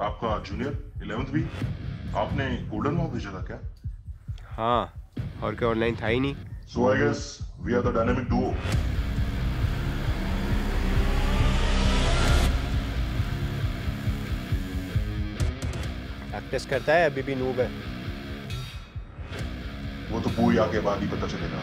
आपका जूनियर भी आपने गोल्डन वॉक भेजा था क्या? हाँ और क्या ऑनलाइन था ही नहीं? So I guess we are the duo practice करता है अभी भी नूब है। वो तो पूरी आगे बाद ही पता चलेगा।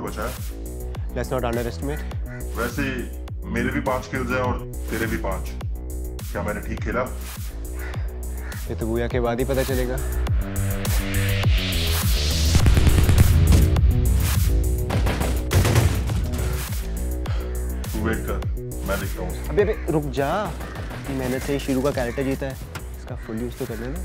और बचा है। लेट्स नॉट अंडर एस्टिमेट वैसे मेरे भी पाँच किल्स हैं और तेरे भी पाँच। क्या मैंने ठीक खेला? ये तो बुया के बाद ही पता चलेगा। तू वेट कर मैं देखता हूँ। अबे अबे रुक जा। मेहनत से ही शीरू का कैरेक्टर जीता है। इसका फुल यूज़ तो कर लेना